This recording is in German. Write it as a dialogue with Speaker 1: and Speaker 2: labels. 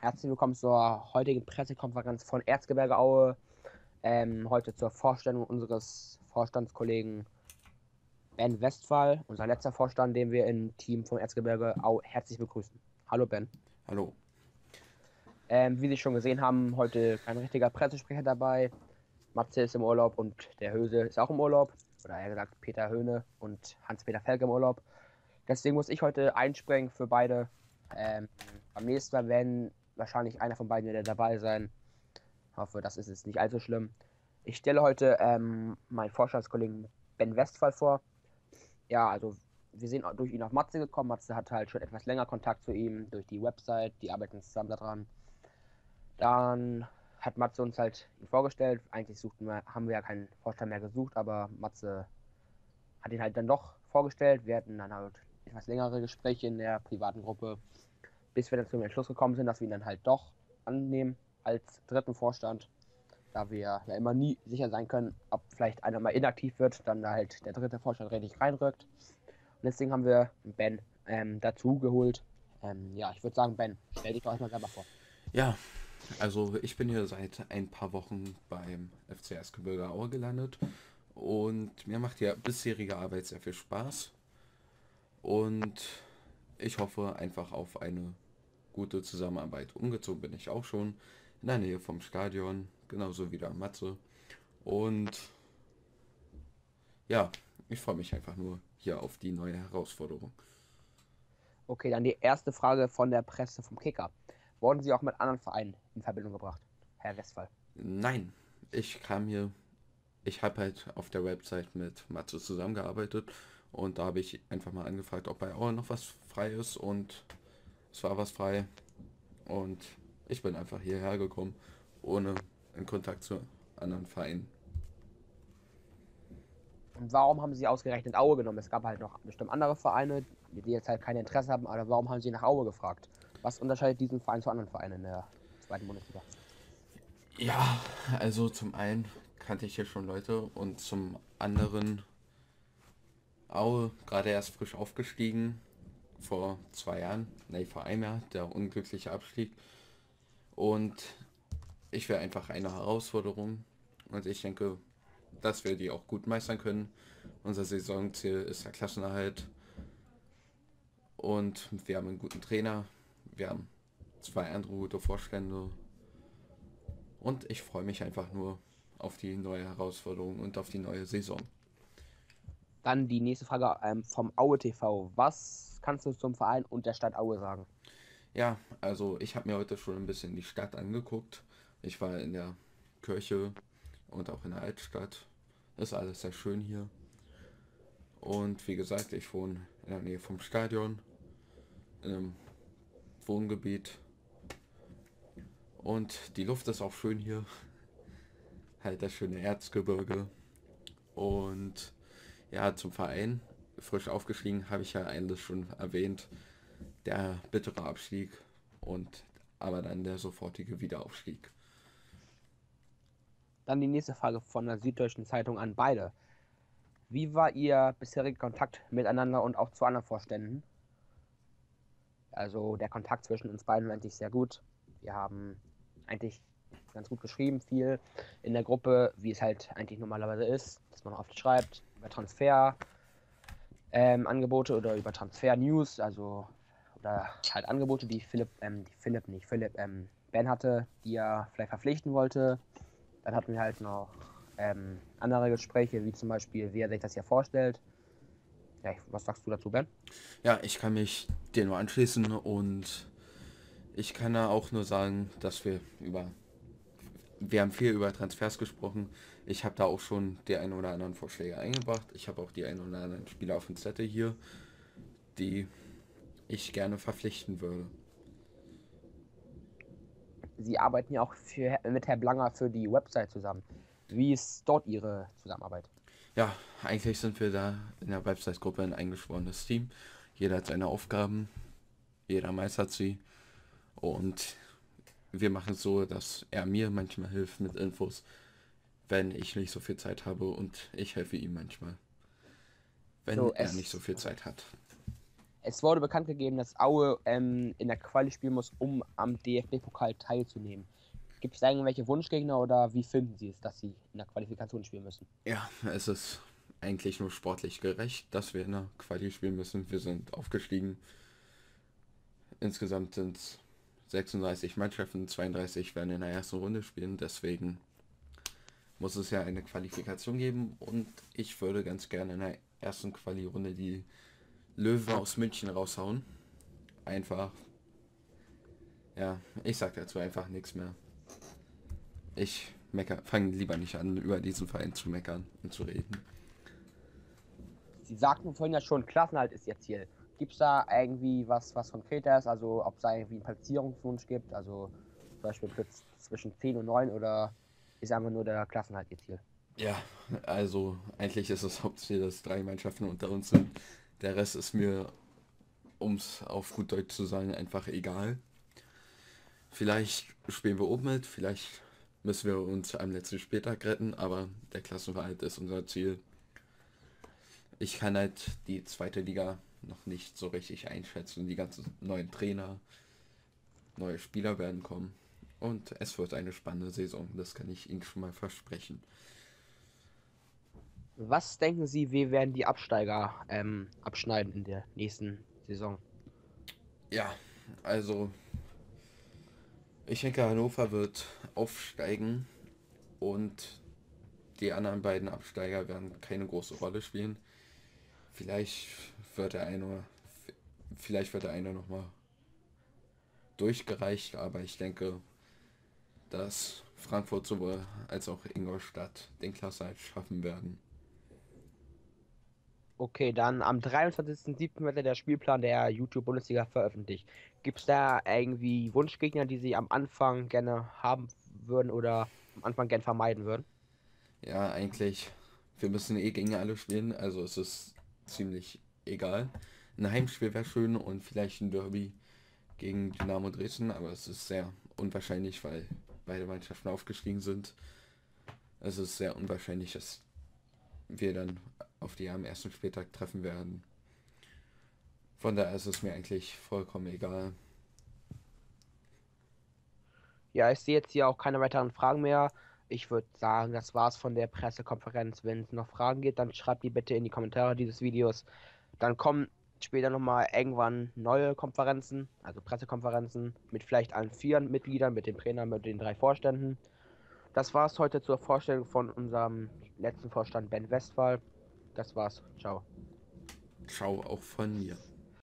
Speaker 1: herzlich willkommen zur heutigen Pressekonferenz von Erzgebirge Aue. Ähm, heute zur Vorstellung unseres Vorstandskollegen Ben Westphal, unser letzter Vorstand, den wir im Team von Erzgebirge Aue herzlich begrüßen. Hallo Ben.
Speaker 2: Hallo.
Speaker 1: Ähm, wie Sie schon gesehen haben, heute kein richtiger Pressesprecher dabei. Matze ist im Urlaub und der Höse ist auch im Urlaub. Oder eher gesagt Peter Höhne und Hans-Peter Felke im Urlaub. Deswegen muss ich heute einspringen für beide. Ähm, beim nächsten Mal werden wahrscheinlich einer von beiden wieder dabei sein. Ich hoffe, das ist jetzt nicht allzu schlimm. Ich stelle heute ähm, meinen Vorstandskollegen Ben Westphal vor. Ja, also wir sind durch ihn auf Matze gekommen. Matze hat halt schon etwas länger Kontakt zu ihm durch die Website. Die arbeiten zusammen daran. Dann hat Matze uns halt ihn vorgestellt. Eigentlich suchten wir, haben wir ja keinen Vorstand mehr gesucht, aber Matze hat ihn halt dann doch vorgestellt. Wir hatten dann halt etwas längere Gespräche in der privaten Gruppe, bis wir dann zum Entschluss gekommen sind, dass wir ihn dann halt doch annehmen als dritten Vorstand, da wir ja immer nie sicher sein können, ob vielleicht einer mal inaktiv wird, dann da halt der dritte Vorstand richtig reinrückt. Und deswegen haben wir Ben ähm, dazu geholt. Ähm, ja, ich würde sagen, Ben, stell dich doch mal selber vor.
Speaker 2: Ja, also ich bin hier seit ein paar Wochen beim FCS Gebirge Aue gelandet und mir macht die bisherige Arbeit sehr viel Spaß. Und ich hoffe einfach auf eine gute Zusammenarbeit. Umgezogen bin ich auch schon in der Nähe vom Stadion, genauso wie der Matze. Und ja, ich freue mich einfach nur hier auf die neue Herausforderung.
Speaker 1: Okay, dann die erste Frage von der Presse vom Kicker. Wurden Sie auch mit anderen Vereinen in Verbindung gebracht, Herr Westphal?
Speaker 2: Nein, ich kam hier, ich habe halt auf der Website mit Matze zusammengearbeitet und da habe ich einfach mal angefragt, ob bei Aue noch was frei ist und es war was frei. Und ich bin einfach hierher gekommen, ohne in Kontakt zu anderen Vereinen.
Speaker 1: Und warum haben Sie ausgerechnet Aue genommen? Es gab halt noch bestimmt andere Vereine, die jetzt halt kein Interesse haben, aber warum haben Sie nach Aue gefragt? Was unterscheidet diesen Verein zu anderen Vereinen in der zweiten Bundesliga?
Speaker 2: Ja, also zum einen kannte ich hier schon Leute und zum anderen Aue, gerade erst frisch aufgestiegen, vor zwei Jahren, nee, vor einem Jahr, der unglückliche Abstieg. Und ich wäre einfach eine Herausforderung und ich denke, dass wir die auch gut meistern können. Unser Saisonziel ist der Klassenerhalt und wir haben einen guten Trainer, wir haben zwei andere gute Vorstände und ich freue mich einfach nur auf die neue Herausforderung und auf die neue Saison.
Speaker 1: Dann die nächste Frage ähm, vom Aue TV. Was kannst du zum Verein und der Stadt Aue sagen?
Speaker 2: Ja, also ich habe mir heute schon ein bisschen die Stadt angeguckt. Ich war in der Kirche und auch in der Altstadt. ist alles sehr schön hier. Und wie gesagt, ich wohne in der Nähe vom Stadion, in einem Wohngebiet. Und die Luft ist auch schön hier. Halt das schöne Erzgebirge. Und ja, zum Verein, frisch aufgestiegen, habe ich ja eigentlich schon erwähnt, der bittere Abstieg und aber dann der sofortige Wiederaufstieg.
Speaker 1: Dann die nächste Frage von der Süddeutschen Zeitung an beide. Wie war Ihr bisheriger Kontakt miteinander und auch zu anderen Vorständen? Also der Kontakt zwischen uns beiden war eigentlich sehr gut. Wir haben eigentlich ganz gut geschrieben, viel in der Gruppe, wie es halt eigentlich normalerweise ist, dass man oft schreibt, über Transfer ähm, oder über Transfer News, also oder halt Angebote, die Philipp, ähm, die Philipp nicht, Philipp, ähm, Ben hatte, die er vielleicht verpflichten wollte. Dann hatten wir halt noch ähm, andere Gespräche, wie zum Beispiel, wie er sich das hier vorstellt. Ja, was sagst du dazu, Ben?
Speaker 2: Ja, ich kann mich dir nur anschließen und ich kann da auch nur sagen, dass wir über wir haben viel über Transfers gesprochen. Ich habe da auch schon die ein oder anderen Vorschläge eingebracht. Ich habe auch die ein oder anderen Spieler auf dem Zettel hier, die ich gerne verpflichten würde.
Speaker 1: Sie arbeiten ja auch für, mit Herr Blanger für die Website zusammen. Wie ist dort Ihre Zusammenarbeit?
Speaker 2: Ja, eigentlich sind wir da in der Website-Gruppe ein eingeschworenes Team. Jeder hat seine Aufgaben, jeder meistert sie und wir machen es so, dass er mir manchmal hilft mit Infos, wenn ich nicht so viel Zeit habe und ich helfe ihm manchmal, wenn so, er nicht so viel Zeit hat.
Speaker 1: Es wurde bekannt gegeben, dass Aue ähm, in der Quali spielen muss, um am DFB-Pokal teilzunehmen. Gibt es irgendwelche Wunschgegner oder wie finden Sie es, dass Sie in der Qualifikation spielen müssen?
Speaker 2: Ja, es ist eigentlich nur sportlich gerecht, dass wir in der Quali spielen müssen. Wir sind aufgestiegen. Insgesamt sind es 36 Mannschaften, 32 werden in der ersten Runde spielen. Deswegen muss es ja eine Qualifikation geben und ich würde ganz gerne in der ersten Quali-Runde die Löwe aus München raushauen. Einfach. Ja, ich sag dazu einfach nichts mehr. Ich mecker, fange lieber nicht an, über diesen Verein zu meckern und zu reden.
Speaker 1: Sie sagten vorhin ja schon, Klassenhalt ist Ihr Ziel. Gibt es da irgendwie was, was konkreter? Also ob es da irgendwie einen Platzierungswunsch gibt? Also zum Beispiel Platz zwischen 10 und 9 oder ist einfach nur der Klassenhalt Ihr Ziel?
Speaker 2: Ja, also eigentlich ist es Hauptziel, dass drei Mannschaften unter uns sind. Der Rest ist mir, um es auf gut Deutsch zu sagen, einfach egal. Vielleicht spielen wir oben mit, vielleicht müssen wir uns am letzten Spieltag retten, aber der Klassenverhalt ist unser Ziel. Ich kann halt die zweite Liga noch nicht so richtig einschätzen. Die ganzen neuen Trainer, neue Spieler werden kommen. Und es wird eine spannende Saison, das kann ich Ihnen schon mal versprechen.
Speaker 1: Was denken Sie, wie werden die Absteiger ähm, abschneiden in der nächsten Saison?
Speaker 2: Ja, also ich denke, Hannover wird aufsteigen und die anderen beiden Absteiger werden keine große Rolle spielen. Vielleicht wird der eine, vielleicht wird der eine noch mal durchgereicht, aber ich denke, dass Frankfurt sowohl als auch Ingolstadt den Klassenerhalt schaffen werden.
Speaker 1: Okay, dann am 23.07. wird der Spielplan der YouTube-Bundesliga veröffentlicht. Gibt es da irgendwie Wunschgegner, die Sie am Anfang gerne haben würden oder am Anfang gerne vermeiden würden?
Speaker 2: Ja, eigentlich. Wir müssen eh gegen alle spielen, also es ist ziemlich egal. Ein Heimspiel wäre schön und vielleicht ein Derby gegen Dynamo Dresden, aber es ist sehr unwahrscheinlich, weil beide Mannschaften aufgestiegen sind. Es ist sehr unwahrscheinlich, dass wir dann auf die am ersten Spieltag treffen werden. Von daher ist es mir eigentlich vollkommen egal.
Speaker 1: Ja, ich sehe jetzt hier auch keine weiteren Fragen mehr. Ich würde sagen, das war's von der Pressekonferenz. Wenn es noch Fragen gibt, dann schreibt die bitte in die Kommentare dieses Videos. Dann kommen später nochmal irgendwann neue Konferenzen, also Pressekonferenzen, mit vielleicht allen vier Mitgliedern, mit dem Trainer, mit den drei Vorständen. Das war's heute zur Vorstellung von unserem letzten Vorstand Ben Westphal. Das war's. Ciao.
Speaker 2: Ciao auch von mir.